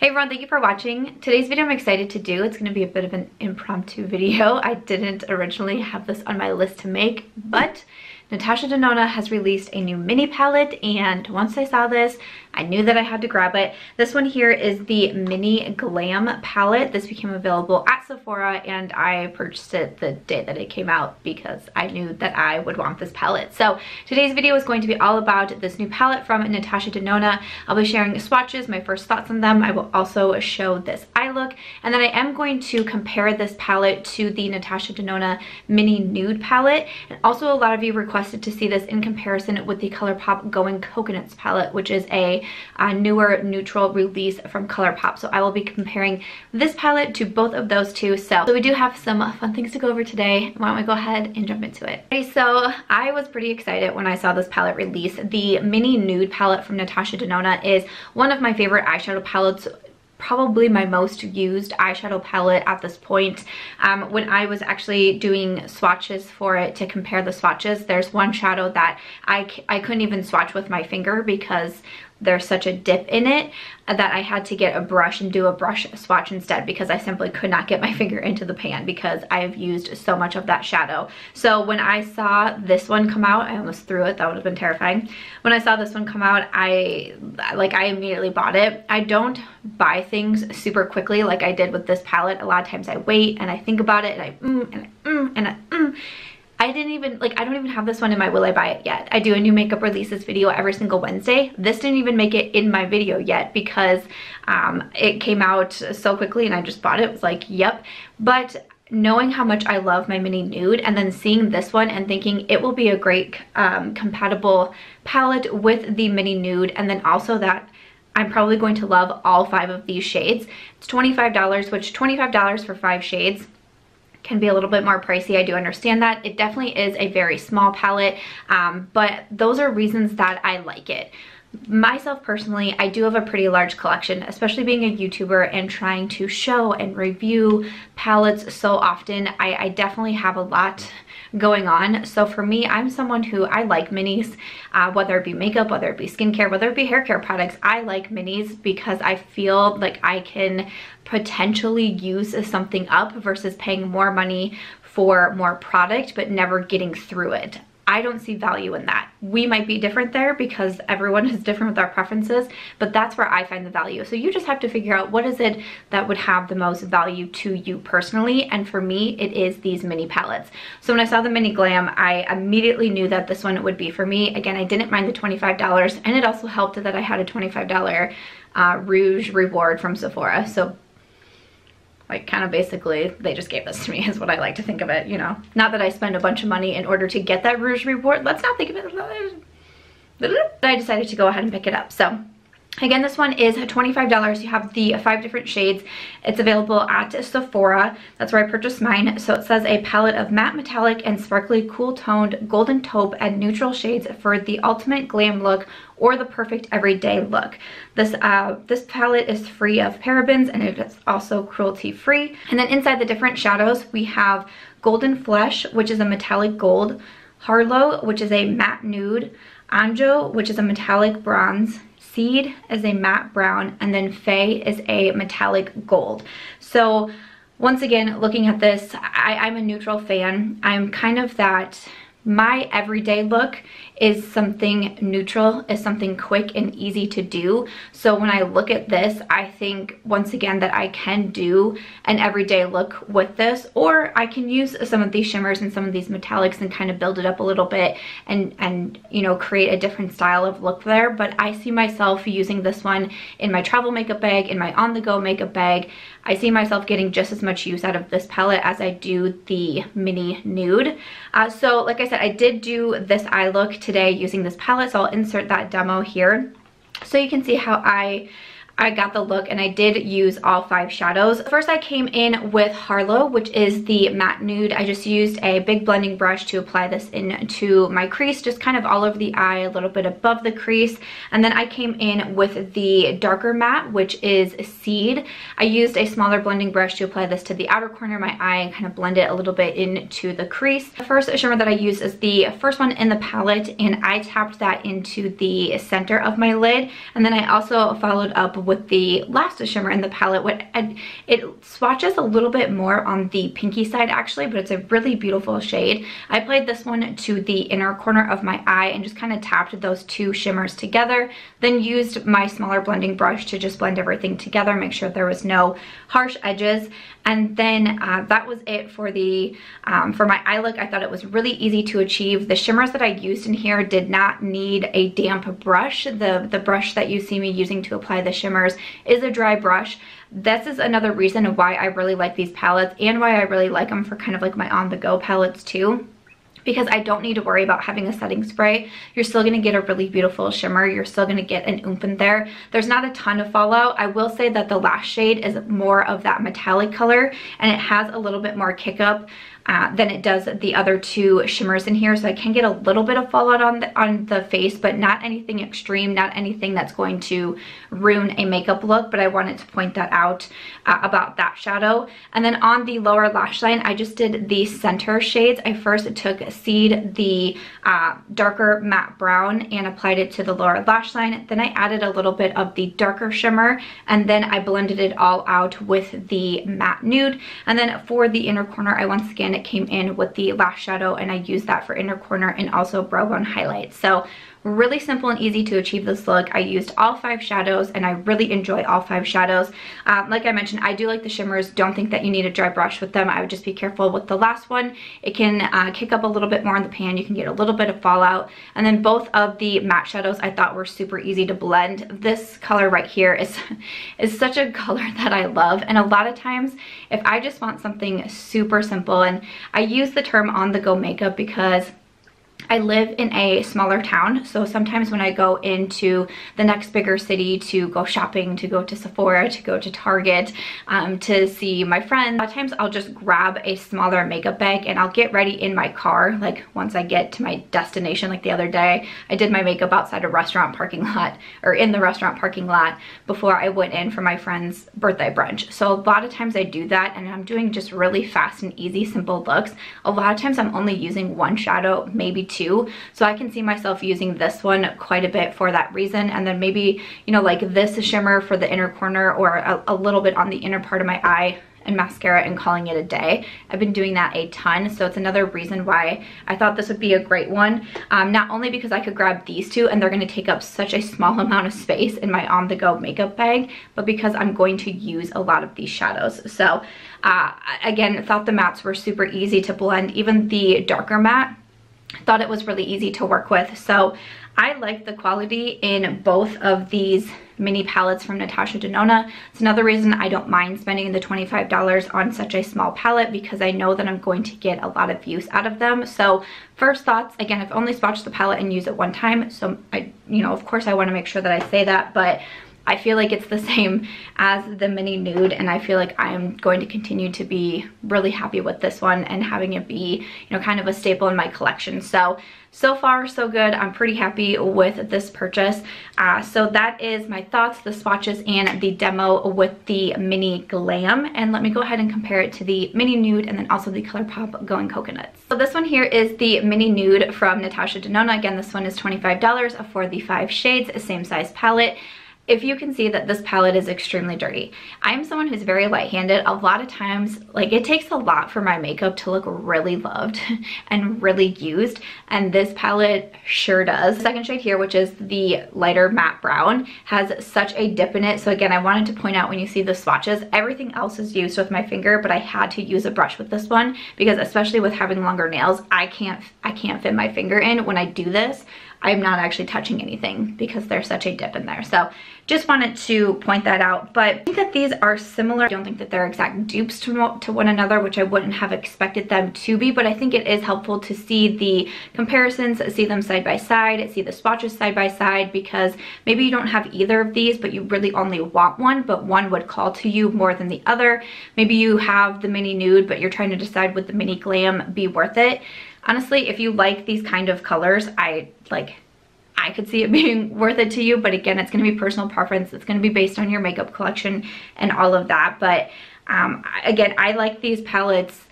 Hey everyone, thank you for watching. Today's video I'm excited to do. It's going to be a bit of an impromptu video. I didn't originally have this on my list to make, but Natasha Denona has released a new mini palette and once I saw this, I knew that I had to grab it. This one here is the Mini Glam palette. This became available at Sephora and I purchased it the day that it came out because I knew that I would want this palette. So today's video is going to be all about this new palette from Natasha Denona. I'll be sharing swatches, my first thoughts on them. I will also show this eye look and then I am going to compare this palette to the Natasha Denona Mini Nude palette. And also a lot of you requested to see this in comparison with the ColourPop Going Coconuts palette, which is a, a newer neutral release from ColourPop. So I will be comparing this palette to both of those two. So, so we do have some fun things to go over today. Why don't we go ahead and jump into it. Okay, so I was pretty excited when I saw this palette release. The Mini Nude palette from Natasha Denona is one of my favorite eyeshadow palettes probably my most used eyeshadow palette at this point. Um, when I was actually doing swatches for it to compare the swatches, there's one shadow that I, I couldn't even swatch with my finger because there's such a dip in it that I had to get a brush and do a brush swatch instead because I simply could not get my finger into the pan because I have used so much of that shadow. So when I saw this one come out, I almost threw it, that would have been terrifying. When I saw this one come out, I like I immediately bought it. I don't buy things super quickly like I did with this palette. A lot of times I wait and I think about it and I mm, and I mm, and I mm I didn't even, like, I don't even have this one in my will I buy it yet. I do a new makeup releases video every single Wednesday. This didn't even make it in my video yet because um, it came out so quickly and I just bought it. It was like, yep. But knowing how much I love my mini nude and then seeing this one and thinking it will be a great um, compatible palette with the mini nude and then also that I'm probably going to love all five of these shades. It's $25, which $25 for five shades can be a little bit more pricey. I do understand that. It definitely is a very small palette, um, but those are reasons that I like it. Myself personally, I do have a pretty large collection, especially being a YouTuber and trying to show and review palettes so often. I, I definitely have a lot going on. So for me, I'm someone who I like minis, uh, whether it be makeup, whether it be skincare, whether it be hair care products. I like minis because I feel like I can potentially use something up versus paying more money for more product but never getting through it. I don't see value in that. We might be different there because everyone is different with our preferences, but that's where I find the value. So you just have to figure out what is it that would have the most value to you personally. And for me, it is these mini palettes. So when I saw the mini glam, I immediately knew that this one would be for me. Again, I didn't mind the $25 and it also helped that I had a $25 uh, Rouge reward from Sephora. So like kind of basically they just gave this to me is what I like to think of it, you know. Not that I spend a bunch of money in order to get that Rouge reward. Let's not think of it. I decided to go ahead and pick it up. So Again, this one is $25. You have the five different shades. It's available at Sephora. That's where I purchased mine. So it says a palette of matte metallic and sparkly cool toned golden taupe and neutral shades for the ultimate glam look or the perfect everyday look. This, uh, this palette is free of parabens and it is also cruelty free. And then inside the different shadows, we have Golden Flesh, which is a metallic gold, Harlow, which is a matte nude, Anjo, which is a metallic bronze, Seed is a matte brown, and then Faye is a metallic gold. So once again, looking at this, I, I'm a neutral fan. I'm kind of that my everyday look is something neutral, is something quick and easy to do. So when I look at this, I think once again that I can do an everyday look with this, or I can use some of these shimmers and some of these metallics and kind of build it up a little bit and, and you know, create a different style of look there. But I see myself using this one in my travel makeup bag, in my on-the-go makeup bag. I see myself getting just as much use out of this palette as I do the mini nude. Uh, so like I said, I did do this eye look today using this palette, so I'll insert that demo here. So you can see how I I got the look and I did use all five shadows. First I came in with Harlow, which is the matte nude. I just used a big blending brush to apply this into my crease, just kind of all over the eye, a little bit above the crease. And then I came in with the darker matte, which is Seed. I used a smaller blending brush to apply this to the outer corner of my eye and kind of blend it a little bit into the crease. The first shimmer that I used is the first one in the palette and I tapped that into the center of my lid. And then I also followed up with the last shimmer in the palette. What It swatches a little bit more on the pinky side actually, but it's a really beautiful shade. I applied this one to the inner corner of my eye and just kind of tapped those two shimmers together, then used my smaller blending brush to just blend everything together, make sure there was no harsh edges. And then uh, that was it for the um, for my eye look. I thought it was really easy to achieve. The shimmers that I used in here did not need a damp brush. The, the brush that you see me using to apply the shimmers is a dry brush. This is another reason why I really like these palettes and why I really like them for kind of like my on-the-go palettes too because I don't need to worry about having a setting spray. You're still gonna get a really beautiful shimmer. You're still gonna get an oomph in there. There's not a ton of fallout. I will say that the last shade is more of that metallic color and it has a little bit more kick up uh, than it does the other two shimmers in here. So I can get a little bit of fallout on the, on the face, but not anything extreme, not anything that's going to ruin a makeup look. But I wanted to point that out uh, about that shadow. And then on the lower lash line, I just did the center shades. I first took Seed, the uh, darker matte brown, and applied it to the lower lash line. Then I added a little bit of the darker shimmer, and then I blended it all out with the matte nude. And then for the inner corner, I once again it came in with the lash shadow and I used that for inner corner and also brow bone highlights. So really simple and easy to achieve this look. I used all five shadows and I really enjoy all five shadows. Um, like I mentioned, I do like the shimmers. Don't think that you need a dry brush with them. I would just be careful with the last one. It can uh, kick up a little bit more in the pan. You can get a little bit of fallout. And then both of the matte shadows I thought were super easy to blend. This color right here is, is such a color that I love. And a lot of times, if I just want something super simple, and I use the term on the go makeup because I live in a smaller town, so sometimes when I go into the next bigger city to go shopping, to go to Sephora, to go to Target, um, to see my friends, a lot of times I'll just grab a smaller makeup bag and I'll get ready in my car, like once I get to my destination, like the other day, I did my makeup outside a restaurant parking lot, or in the restaurant parking lot before I went in for my friend's birthday brunch. So a lot of times I do that and I'm doing just really fast and easy, simple looks. A lot of times I'm only using one shadow, maybe too. So I can see myself using this one quite a bit for that reason. And then maybe, you know, like this shimmer for the inner corner or a, a little bit on the inner part of my eye and mascara and calling it a day. I've been doing that a ton, so it's another reason why I thought this would be a great one. Um, not only because I could grab these two and they're gonna take up such a small amount of space in my on-the-go makeup bag, but because I'm going to use a lot of these shadows. So uh, again, thought the mattes were super easy to blend. Even the darker matte thought it was really easy to work with. So I like the quality in both of these mini palettes from Natasha Denona. It's another reason I don't mind spending the $25 on such a small palette because I know that I'm going to get a lot of use out of them. So first thoughts, again, I've only swatched the palette and used it one time. So I, you know, of course I wanna make sure that I say that, but I feel like it's the same as the mini nude and I feel like I'm going to continue to be really happy with this one and having it be, you know, kind of a staple in my collection. So, so far so good. I'm pretty happy with this purchase. Uh, so that is my thoughts, the swatches, and the demo with the Mini Glam. And let me go ahead and compare it to the Mini Nude and then also the ColourPop Going Coconuts. So this one here is the Mini Nude from Natasha Denona. Again, this one is $25 for the five shades, same size palette if you can see that this palette is extremely dirty. I'm someone who's very light-handed. A lot of times, like it takes a lot for my makeup to look really loved and really used. And this palette sure does. The second shade here, which is the lighter matte brown, has such a dip in it. So again, I wanted to point out when you see the swatches, everything else is used with my finger, but I had to use a brush with this one because especially with having longer nails, I can't, I can't fit my finger in when I do this. I'm not actually touching anything because there's such a dip in there. So just wanted to point that out. But I think that these are similar. I don't think that they're exact dupes to, to one another, which I wouldn't have expected them to be. But I think it is helpful to see the comparisons, see them side by side, see the swatches side by side, because maybe you don't have either of these, but you really only want one, but one would call to you more than the other. Maybe you have the mini nude, but you're trying to decide would the mini glam be worth it. Honestly, if you like these kind of colors, I like I could see it being worth it to you, but again, it's gonna be personal preference. It's gonna be based on your makeup collection and all of that. But um, again, I like these palettes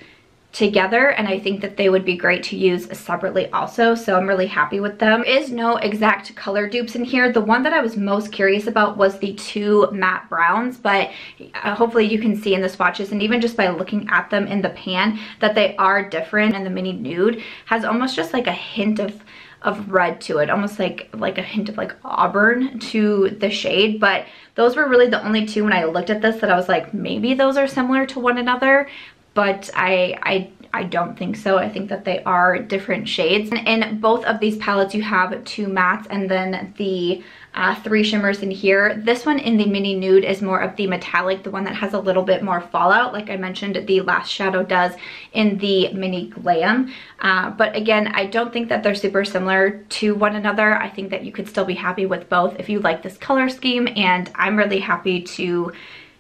together and I think that they would be great to use separately also so I'm really happy with them. There is no exact color dupes in here. The one that I was most curious about was the two matte browns but uh, hopefully you can see in the swatches and even just by looking at them in the pan that they are different and the mini nude has almost just like a hint of of red to it almost like like a hint of like auburn to the shade but those were really the only two when I looked at this that I was like maybe those are similar to one another but I, I I don't think so. I think that they are different shades. And in both of these palettes, you have two mattes and then the uh, three shimmers in here. This one in the mini nude is more of the metallic, the one that has a little bit more fallout. Like I mentioned, the last shadow does in the mini glam. Uh, but again, I don't think that they're super similar to one another. I think that you could still be happy with both if you like this color scheme. And I'm really happy to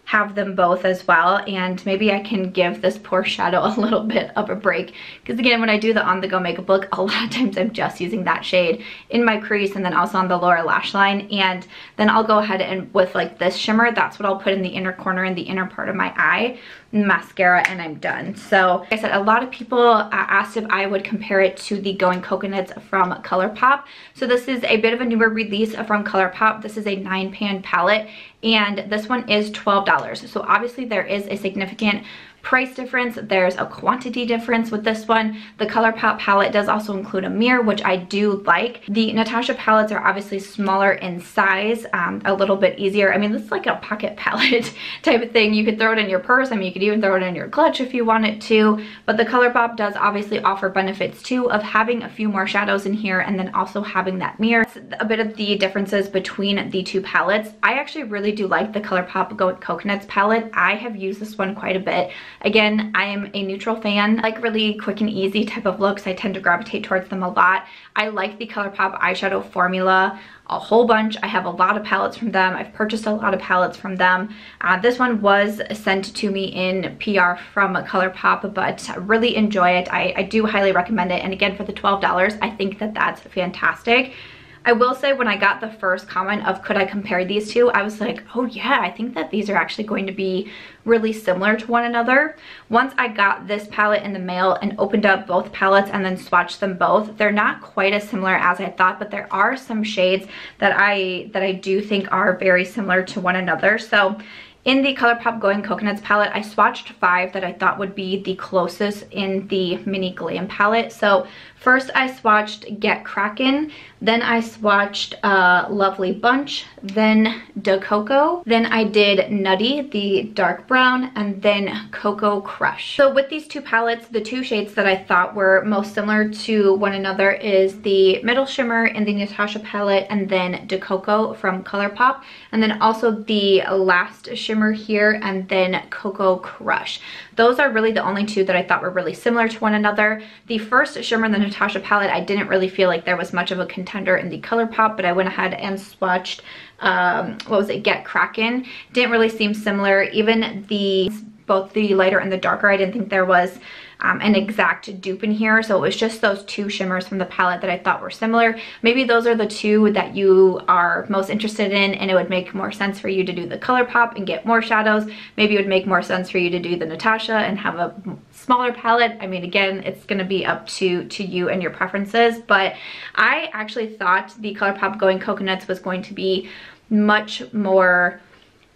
have them both as well and maybe I can give this poor shadow a little bit of a break. Because again when I do the on the go makeup look a lot of times I'm just using that shade in my crease and then also on the lower lash line and then I'll go ahead and with like this shimmer that's what I'll put in the inner corner in the inner part of my eye mascara and I'm done. So like I said, a lot of people uh, asked if I would compare it to the Going Coconuts from ColourPop. So this is a bit of a newer release from ColourPop. This is a nine pan palette and this one is $12. So obviously there is a significant price difference. There's a quantity difference with this one. The ColourPop palette does also include a mirror, which I do like. The Natasha palettes are obviously smaller in size, um, a little bit easier. I mean, this is like a pocket palette type of thing. You could throw it in your purse. I mean, you could even throw it in your clutch if you wanted to. But the ColourPop does obviously offer benefits too of having a few more shadows in here and then also having that mirror. a bit of the differences between the two palettes. I actually really do like the ColourPop Go Coconuts palette. I have used this one quite a bit. Again, I am a neutral fan. I like really quick and easy type of looks. I tend to gravitate towards them a lot. I like the ColourPop eyeshadow formula a whole bunch. I have a lot of palettes from them. I've purchased a lot of palettes from them. Uh, this one was sent to me in PR from ColourPop, but I really enjoy it. I, I do highly recommend it. And again, for the $12, I think that that's fantastic. I will say when I got the first comment of could I compare these two, I was like, oh yeah, I think that these are actually going to be really similar to one another. Once I got this palette in the mail and opened up both palettes and then swatched them both, they're not quite as similar as I thought, but there are some shades that I that I do think are very similar to one another. So in the ColourPop Going Coconuts palette, I swatched five that I thought would be the closest in the mini glam palette. So First, I swatched Get Kraken, then I swatched uh, Lovely Bunch, then De Coco, then I did Nutty, the dark brown, and then Cocoa Crush. So with these two palettes, the two shades that I thought were most similar to one another is the Middle Shimmer in the Natasha palette, and then De Coco from ColourPop, and then also the last shimmer here, and then Cocoa Crush. Those are really the only two that I thought were really similar to one another. The first shimmer in the Natasha palette, I didn't really feel like there was much of a contender in the ColourPop, but I went ahead and swatched, um, what was it, Get kraken Didn't really seem similar. Even the, both the lighter and the darker, I didn't think there was um, an exact dupe in here. So it was just those two shimmers from the palette that I thought were similar. Maybe those are the two that you are most interested in and it would make more sense for you to do the ColourPop and get more shadows. Maybe it would make more sense for you to do the Natasha and have a smaller palette. I mean, again, it's gonna be up to, to you and your preferences, but I actually thought the ColourPop Going Coconuts was going to be much more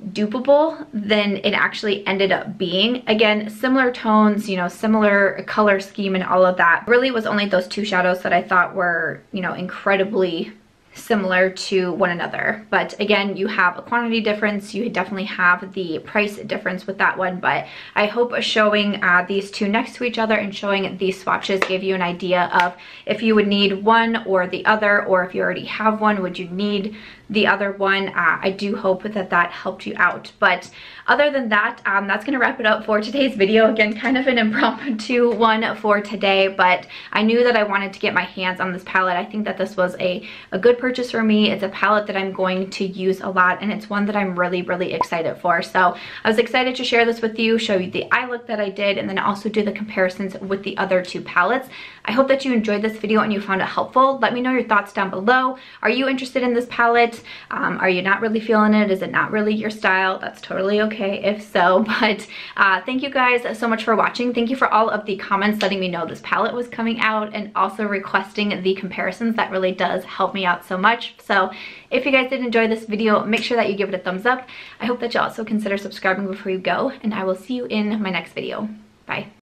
dupeable than it actually ended up being. Again, similar tones, you know, similar color scheme and all of that. Really was only those two shadows that I thought were, you know, incredibly similar to one another. But again, you have a quantity difference. You definitely have the price difference with that one. But I hope showing uh, these two next to each other and showing these swatches gave you an idea of if you would need one or the other, or if you already have one, would you need the other one. Uh, I do hope that that helped you out. But other than that, um, that's going to wrap it up for today's video. Again, kind of an impromptu one for today, but I knew that I wanted to get my hands on this palette. I think that this was a, a good purchase purchase for me. It's a palette that I'm going to use a lot and it's one that I'm really, really excited for. So I was excited to share this with you, show you the eye look that I did, and then also do the comparisons with the other two palettes. I hope that you enjoyed this video and you found it helpful. Let me know your thoughts down below. Are you interested in this palette? Um, are you not really feeling it? Is it not really your style? That's totally okay if so, but uh, thank you guys so much for watching. Thank you for all of the comments letting me know this palette was coming out and also requesting the comparisons. That really does help me out so much. So if you guys did enjoy this video, make sure that you give it a thumbs up. I hope that you also consider subscribing before you go, and I will see you in my next video. Bye.